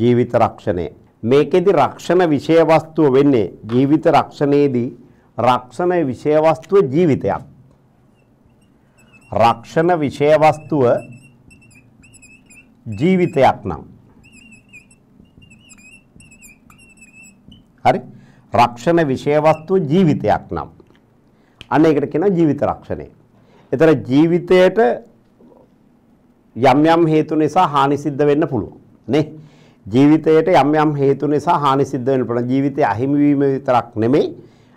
ජීවිත රක්ෂණය. මේකෙදි රක්ෂණ විෂය වස්තුව වෙන්නේ ජීවිත රක්ෂණයේදී රක්ෂණ විෂය වස්තුව ජීවිතයක්. රක්ෂණ විෂය වස්තුව ජීවිතයක් නම්. හරි රක්ෂණ විෂය වස්තුව ජීවිතයක් නම්. අන්න ඒකට කියනවා ජීවිත රක්ෂණය. එතන ජීවිතයට යම් යම් හේතු නිසා හානි සිද්ධ වෙන්න පුළුවන්. නේ? ජීවිතයට යම් යම් හේතු නිසා හානි සිද්ධ වෙන්න පුළුවන්. ජීවිතය අහිමි වීම විතරක් නෙමෙයි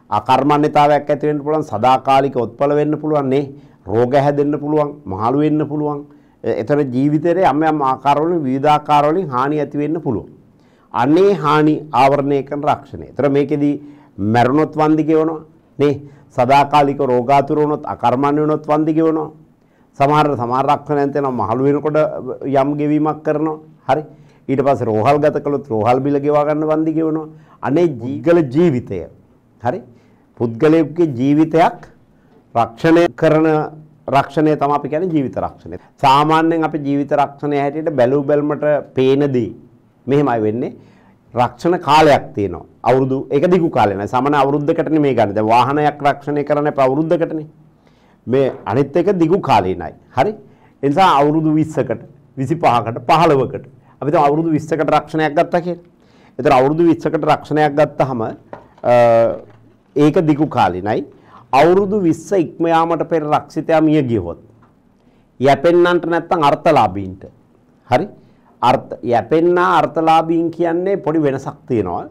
අකර්මණ්‍යතාවයක් ඇති වෙන්න පුළුවන්, සදාකාලික උත්පල වෙන්න පුළුවන් නේ. රෝග හැදෙන්න පුළුවන්, මහලු වෙන්න පුළුවන්. එතන ජීවිතේට යම් යම් ආකාරවලින් විවිධ ආකාරවලින් හානි ඇති වෙන්න පුළුවන්. අනේ හානි ආවරණය කරන රක්ෂණය. ඒතර මේකෙදි මැරුණොත් වන්දි ගෙවනවා නේ. සදාකාලික රෝගාතුර වුණොත් අකර්මණ්‍ය වුණොත් වන්දි ගෙවනවා. සමහර සමහර රක්ෂණයන් තියෙනවා මහලු වෙනකොට යම් ගෙවීමක් කරනවා. හරි. ඊට පස්සේ රෝහල් ගත කළොත් රෝහල් බිල ගෙවා ගන්න වන්දි ගෙවනවා. අනේ ජීගල ජීවිතය. හරි. පුද්ගලයෙකුගේ ජීවිතයක් රක්ෂණය කරන රක්ෂණය තමයි අපි කියන්නේ ජීවිත රක්ෂණය. සාමාන්‍යයෙන් අපි ජීවිත රක්ෂණය හැටියට බැලු බැලමට පේන දේ මෙහෙමයි වෙන්නේ. රක්ෂණ කාලයක් තියෙනවා. අවුරුදු ඒක දිගු කාලේ නෑ. සාමාන්‍ය අවුරුද්දකටනේ මේ ගන්න. දැන් වාහනයක් රක්ෂණය කරන්න එපා අවුරුද්දකටනේ. මේ අනිත් එක දිගු කාලේ නයි. හරි? ඒ නිසා අවුරුදු 20කට 25කට 15කට අපි දැන් අවුරුදු 20කට රක්ෂණයක් ගත්තා කියලා. ඒතර අවුරුදු 20කට රක්ෂණයක් ගත්තාම ඒක දිගු කාලේ නයි. අවුරුදු 20 ඉක්ම යාමට පෙර රක්ෂිතයා මිය ගියොත් යැපෙන්නන්ට නැත්තම් අර්ථලාභීන්ට. හරි? අර්ථ යැපෙන්නා අර්ථලාභීන් කියන්නේ පොඩි වෙනසක් තියෙනවා.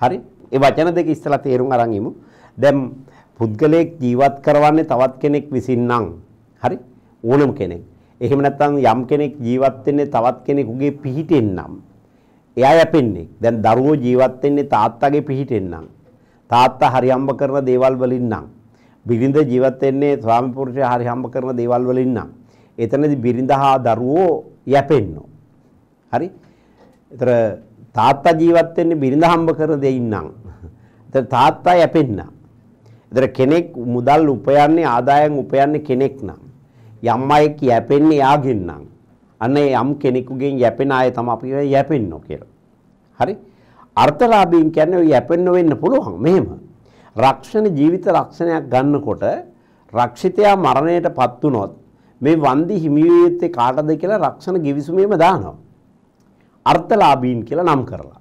හරි? ඒ වචන දෙක ඉස්සලා තේරුම් අරන් ඉමු. දැන් පුද්ගලයෙක් ජීවත් කරවන්නේ තවත් කෙනෙක් විසින් නම්. හරි? ඕනම කෙනෙක්. එහෙම නැත්නම් යම් කෙනෙක් ජීවත් වෙන්නේ තවත් කෙනෙකුගේ පිහිටෙන් නම් එයා යැපෙන්නේ. දැන් දරුවෝ ජීවත් වෙන්නේ තාත්තගේ පිහිටෙන් නම් තාත්තා හරි හම්බ කරන දේවල් වලින් නම්. බිරිඳ ජීවත් වෙන්නේ ස්වාමි පුරුෂයා හරි හම්බ කරන දේවල් වලින් නම්. එතනදී බිරිඳ හා දරුවෝ යැපෙන්නෝ. හරි? එතර තාත්තා ජීවත් වෙන්නේ බිරිඳ හම්බ කරන දෙයින් නම්. එතන තාත්තා යැපෙන්න එතර කෙනෙක් මුදල් උපයන්නේ ආදායම් උපයන්නේ කෙනෙක් නම්. යම් අයෙක් යැපෙන්නේ යාගෙන් නම් අන්න යම් කෙනෙකුගෙන් යැපෙන අය තමයි අපි යැපෙන්නෝ කියලා. හරි? අර්ථලාභීන් කියන්නේ යැපෙන්න වෙන්න පුළුවන්. මෙහෙම. රක්ෂණ ජීවිත රක්ෂණයක් ගන්නකොට රක්ෂිතයා මරණයට පත් වුනොත් මේ වන්දි හිමිවියත්තේ කාටද කියලා රක්ෂණ ගිවිසුමේම දානවා. අර්ථලාභීන් කියලා නම් කරලා.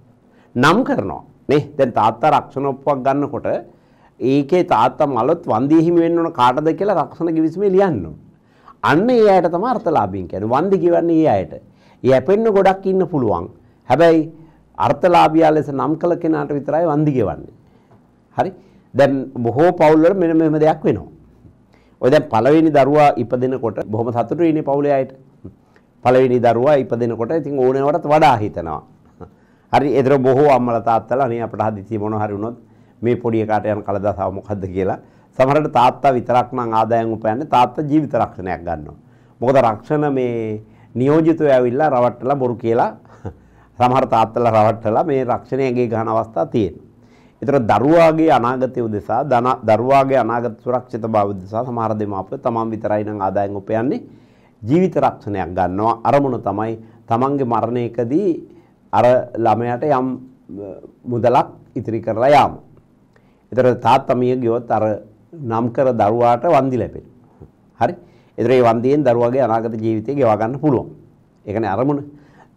නම් කරනවා. නේ? දැන් තාත්තා රක්ෂණ ඔප්පුවක් ගන්නකොට ඒකේ තාත්තා මලොත් වන්දි හිමි වෙන්න ඕන කාටද කියලා රක්ෂණ ගිවිසුමේ ලියන්න අන්න ඒ අයට තමයි අර්ථලාභීන් කියන්නේ. වන්දි කියවන්නේ ඒ අයට. යැපෙන්න ගොඩක් ඉන්න පුළුවන්. හැබැයි අර්ථලාභියා ලෙස නම් කළ කෙනාට විතරයි වන්දි ගෙවන්නේ. හරි? දැන් බොහෝ පවුල්වල මෙන්න මෙහෙම දෙයක් වෙනවා. ඔය දැන් පළවෙනි දරුවා ඉපදෙනකොට බොහොම සතුටුයි ඉන්නේ පවුලේ අයට. පළවෙනි දරුවා ඉපදෙනකොට ඉතින් ඕනෑවටත් වඩා හිතනවා. හරි ඒතර බොහෝ අම්මලා තාත්තලා අනේ අපට හදිසි මොන හරි වුණොත් මේ පොඩි එකාට යන කලදාසාව මොකද්ද කියලා සමහරවිට තාත්තා විතරක් නම් ආදායම් උපයන්නේ තාත්තා ජීවිත රක්ෂණයක් ගන්නවා. මොකද රක්ෂණ මේ නියෝජිතව ඇවිල්ලා රවට්ටලා බොරු කියලා සමහර තාත්තලා රවට්ටලා මේ රක්ෂණයගේ ගහන අවස්ථා තියෙනවා. ඒතර දරුවාගේ අනාගතය උදෙසා දරුවාගේ අනාගත සුරක්ෂිත බව උදෙසා සමහර දෙමාපියෝ තමන් විතරයි නම් ආදායම් උපයන්නේ ජීවිත රක්ෂණයක් ගන්නවා අරමුණ තමයි තමන්ගේ මරණයකදී අර ළමයාට යම් මුදලක් ඉතිරි කරලා යාම. ඒතර තාත්තා මිය ගියොත් අර නම් කර දරුවාට වන්දි ලැබෙනවා. හරි? ඒතර ඒ වන්දියෙන් දරුවාගේ අනාගත ජීවිතය ගෙවා ගන්න පුළුවන්. ඒකනේ අරමුණ.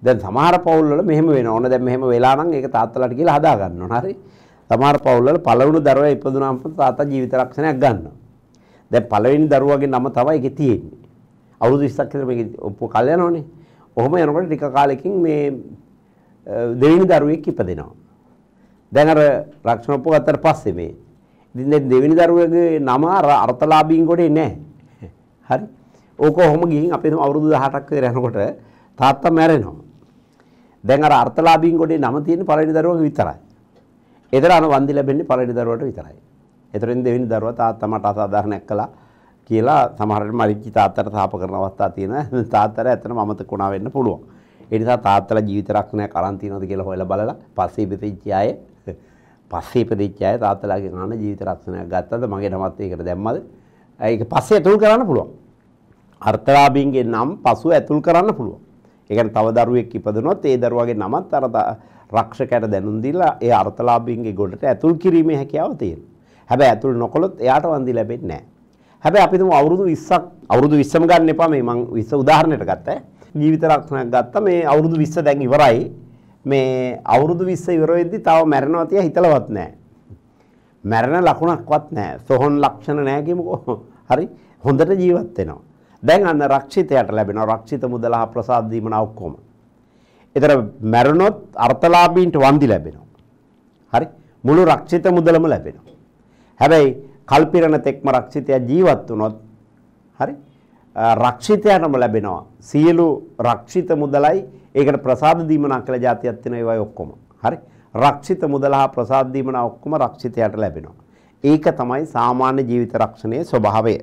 දැන් සමහර පවුල් වල මෙහෙම වෙනවා. ඕන දැන් මෙහෙම වෙලා නම් ඒක තාත්තලාට කියලා හදා ගන්න ඕන. හරි? සමහර පවුල්වල පළවෙනි දරුවා ඉපදුනාම තාත්තා ජීවිත රක්ෂණයක් ගන්නවා. දැන් පළවෙනි දරුවාගේ නම තමයි ඒකේ තියෙන්නේ. අවුරුදු 20ක් විතර මේක ඔප්පු කල් යනවනේ. ඔහොම යනකොට ටික කාලෙකින් මේ දෙවෙනි දරුවෙක් ඉපදෙනවා. දැන් අර රක්ෂණ ඔප්පු ගත්තට පස්සේ මේ ඉතින් දැන් දෙවෙනි දරුවගේ නම අර්ථලාභීන් කොටේ නැහැ. හරි. ඕක ඔහොම ගිහින් අපි අවුරුදු 18ක් විතර යනකොට තාත්තා මැරෙනවා. දැන් අර අර්ථලාභීන් කොටේ නම තියෙන පළවෙනි දරුවගේ විතරයි. එතන අන වන්දි ලැබෙන්නේ පළවෙනි දරුවට විතරයි. එතරින් දෙවෙනි දරුවා තාත්තා මට අසාධාරණයක් කළා කියලා සමහරවිට මරිච්චි තාත්තට තාප කරන අවස්ථා තියෙනවා. තාත්තට ඇත්තටම අමතක වුණා වෙන්න පුළුවන්. ඒ නිසා තාත්තලා ජීවිත රක්ෂණයක් අරන් තියනවද කියලා හොයලා බලලා පස්සේ ඉපදිච්ච අය පස්සේ ඉපදිච්ච අය තාත්තලාගේ ගන්න ජීවිත රක්ෂණයක් ගත්තද මගේ නමත් ඒකට දැම්මද? ඒක පස්සේ ඇතුල් කරන්න පුළුවන්. අර්ථලාභීන්ගේ නම් පසුව ඇතුල් කරන්න පුළුවන්. ඒ කියන්නේ තව දරුවෙක් ඉපදුනොත් ඒ දරුවාගේ නමත් අර ද- රක්ෂකයට දැනුම් දීලා ඒ අර්ථලාභීන්ගේ ගොඩට ඇතුල් කිරීමේ හැකියාව තියෙනවා. හැබැයි ඇතුල් නොකළොත් එයාට වන්දි ලැබෙන්නේ නැහැ. හැබැයි අපි තුමු අවුරුදු 20ක් අවුරුදු 20ම ගන්න එපා මේ මං 20 උදාහරණයට ගත්තා. ජීවිත රක්ෂණයක් ගත්තා මේ අවුරුදු 20 දැන් ඉවරයි. මේ අවුරුදු 20 ඉවර වෙද්දි තව මැරෙනවා තියා හිතලවත් නැහැ. මැරෙන ලකුණක්වත් නැහැ. සොහොන් ලක්ෂණ නැහැ කියමුකෝ. හරි. හොඳට ජීවත් වෙනවා. දැන් අන්න රක්ෂිතයට ලැබෙනවා. රක්ෂිත මුදල හා ප්‍රසාද දීමන ඔක්කොම. ඒතර මැරුණොත් අර්ථලාභීන්ට වන්දි ලැබෙනවා. හරි. මුළු රක්ෂිත මුදලම ලැබෙනවා. හැබැයි කල්පිරණ තෙක්ම රක්ෂිතය ජීවත් වුණොත් හරි රක්ෂිතයටම ලැබෙනවා. සියලු රක්ෂිත මුදලයි ඒකට ප්‍රසාද දීමනා කළ જાතියක් තියෙන ඒවයි ඔක්කොම. හරි. රක්ෂිත මුදල හා ප්‍රසාද දීමනා ඔක්කොම රක්ෂිතයට ලැබෙනවා. ඒක තමයි සාමාන්‍ය ජීවිත රක්ෂණයේ ස්වභාවය.